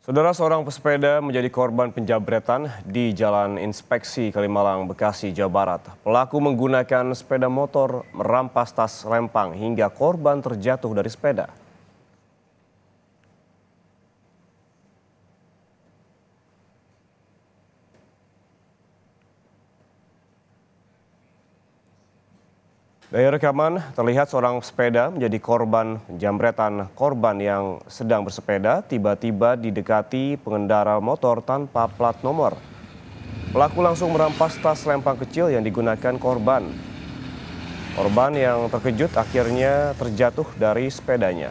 Saudara seorang pesepeda menjadi korban penjabretan di Jalan Inspeksi Kalimalang, Bekasi, Jawa Barat. Pelaku menggunakan sepeda motor merampas tas lempang hingga korban terjatuh dari sepeda. Dari rekaman terlihat seorang sepeda menjadi korban penjambretan korban yang sedang bersepeda tiba-tiba didekati pengendara motor tanpa plat nomor. Pelaku langsung merampas tas lempang kecil yang digunakan korban. Korban yang terkejut akhirnya terjatuh dari sepedanya.